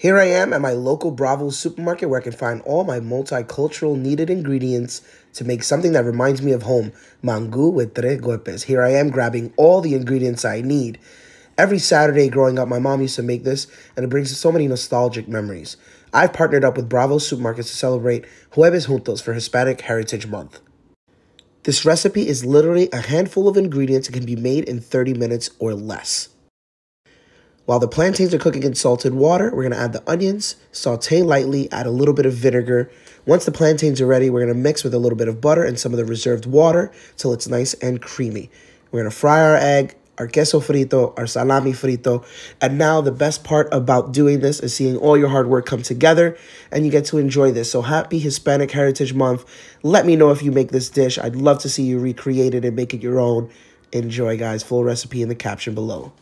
Here I am at my local Bravo supermarket where I can find all my multicultural needed ingredients to make something that reminds me of home, mangu with tres golpes. Here I am grabbing all the ingredients I need. Every Saturday growing up, my mom used to make this, and it brings so many nostalgic memories. I've partnered up with Bravo Supermarkets to celebrate Jueves Juntos for Hispanic Heritage Month. This recipe is literally a handful of ingredients and can be made in 30 minutes or less. While the plantains are cooking in salted water, we're to add the onions, saute lightly, add a little bit of vinegar. Once the plantains are ready, we're to mix with a little bit of butter and some of the reserved water till it's nice and creamy. We're to fry our egg, our queso frito, our salami frito. And now the best part about doing this is seeing all your hard work come together and you get to enjoy this. So happy Hispanic Heritage Month. Let me know if you make this dish. I'd love to see you recreate it and make it your own. Enjoy, guys. Full recipe in the caption below.